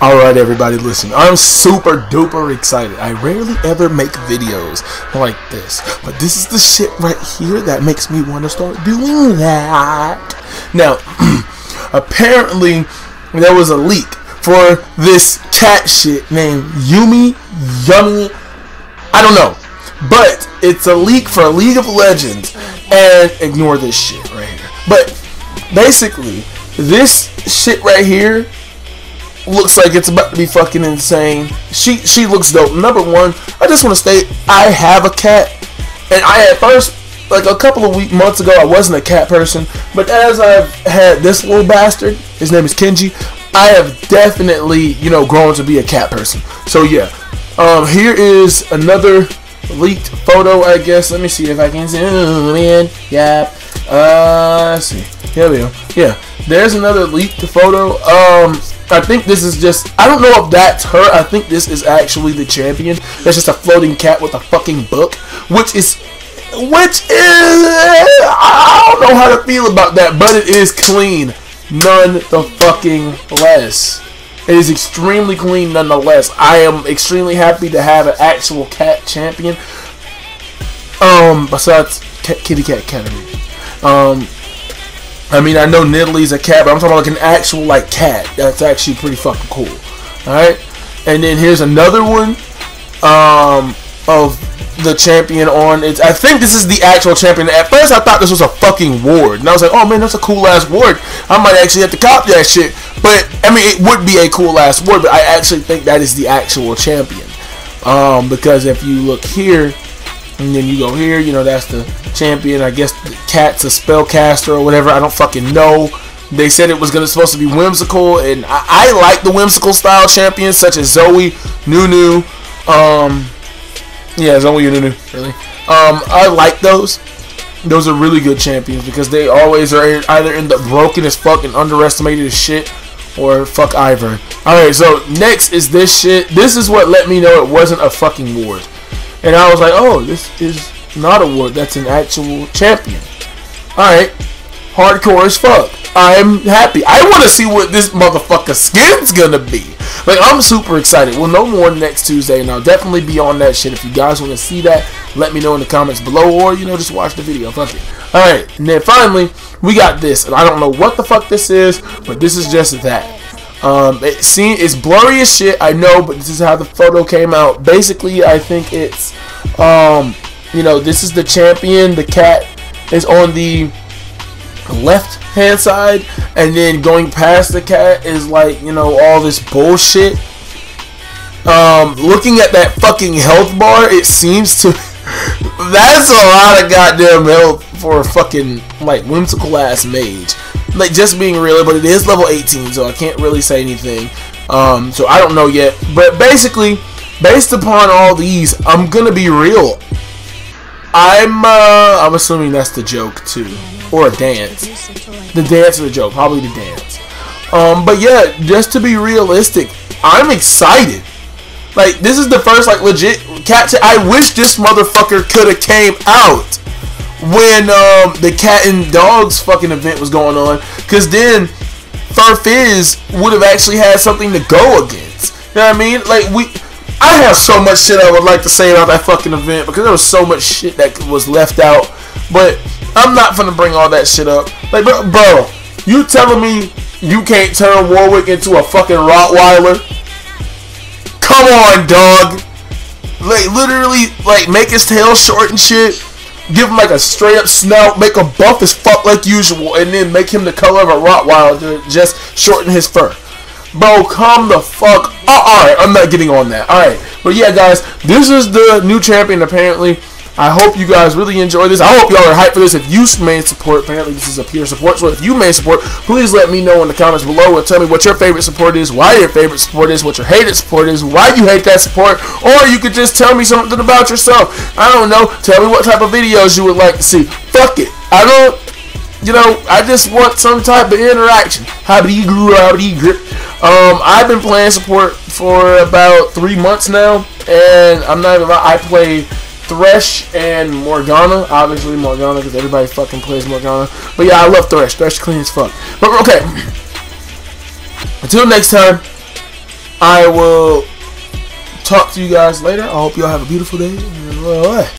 Alright, everybody, listen. I'm super duper excited. I rarely ever make videos like this, but this is the shit right here that makes me want to start doing that. Now, apparently, there was a leak for this cat shit named Yumi Yummy. I don't know, but it's a leak for League of Legends, and ignore this shit right here. But basically, this shit right here looks like it's about to be fucking insane. She she looks dope. Number one, I just want to state I have a cat, and I at first like a couple of week months ago I wasn't a cat person, but as I've had this little bastard, his name is Kenji, I have definitely you know grown to be a cat person. So yeah, um, here is another leaked photo. I guess let me see if I can zoom in. Yeah. Uh, let's see. Here we go. Yeah, there's another leaked photo. Um, I think this is just. I don't know if that's her. I think this is actually the champion. That's just a floating cat with a fucking book, which is. Which is. I don't know how to feel about that, but it is clean. None the fucking less. It is extremely clean nonetheless. I am extremely happy to have an actual cat champion. Um, besides Kitty Cat Academy. Um, I mean, I know Nidalee's a cat, but I'm talking about like an actual like cat. That's actually pretty fucking cool. All right, and then here's another one um, of the champion on it. I think this is the actual champion. At first, I thought this was a fucking ward, and I was like, oh man, that's a cool ass ward. I might actually have to copy that shit. But I mean, it would be a cool ass ward, but I actually think that is the actual champion. Um, because if you look here, and then you go here, you know, that's the champion. I guess the cat's a spellcaster or whatever. I don't fucking know. They said it was gonna supposed to be whimsical, and I, I like the whimsical style champions such as Zoe, Nunu, um, yeah, Zoe and Nunu, really. Um, I like those. Those are really good champions because they always are either in the broken as fuck and underestimated as shit, or fuck Ivern. Alright, so next is this shit. This is what let me know it wasn't a fucking ward. And I was like, oh, this is not a ward. That's an actual champion. Alright. Hardcore as fuck. I'm happy. I want to see what this motherfucker skin's gonna be. Like, I'm super excited. We'll know more next Tuesday, and I'll definitely be on that shit. If you guys want to see that, let me know in the comments below, or, you know, just watch the video. Fuck it. Alright, and then finally, we got this. And I don't know what the fuck this is, but this is just that. Um, it it's blurry as shit, I know, but this is how the photo came out. Basically, I think it's, um, you know, this is the champion. The cat is on the left hand side, and then going past the cat is like, you know, all this bullshit. Um, looking at that fucking health bar, it seems to. that's a lot of goddamn health for a fucking like whimsical ass mage like just being real, but it is level 18, so I can't really say anything. Um, so I don't know yet. But basically, based upon all these, I'm gonna be real. I'm uh, I'm assuming that's the joke too, or a dance. The dance or the joke, probably the dance. Um, but yeah, just to be realistic, I'm excited. Like this is the first like legit cat. I wish this motherfucker could have came out when um, the cat and dogs fucking event was going on, because then Fuzz Fizz would have actually had something to go against. You know what I mean? Like we, I have so much shit I would like to say about that fucking event because there was so much shit that was left out. But I'm not gonna bring all that shit up. Like, bro, bro you telling me you can't turn Warwick into a fucking Rottweiler? Come on, dog. Like literally, like make his tail short and shit give him like a straight up snout, make him buff as fuck like usual, and then make him the color of a Rottweiler to just shorten his fur. Bro, come the fuck. Oh, Alright, I'm not getting on that. Alright, but yeah, guys, this is the new champion apparently. I hope you guys really enjoy this. I hope y'all are hyped for this. If you main support, apparently this is a peer support. So if you main support, please let me know in the comments below and tell me what your favorite support is, why your favorite support is, what your hated support is, why you hate that support, or you could just tell me something about yourself. I don't know. Tell me what type of videos you would like to see. Fuck it. I don't you know, I just want some type of interaction. How do you grew? How do you grip? Um, I've been playing support for about three months now, and I'm not even. I play Thresh and Morgana. Obviously Morgana because everybody fucking plays Morgana. But yeah, I love Thresh. Thresh clean as fuck. But okay. Until next time, I will talk to you guys later. I hope y'all have a beautiful day.